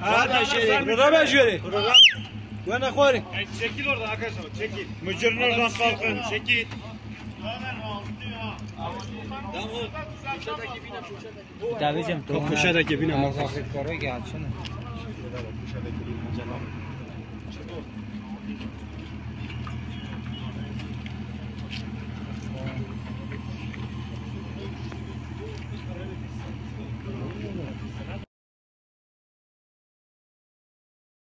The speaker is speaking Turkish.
Hadi şey, burada ben şöyle. Ben de koyarım. Çekil oradan arkadaşlar çekil. Mücürün oradan kalkın çekil. Davicim to Köşedeki bina. Ağzaki karo gelsin.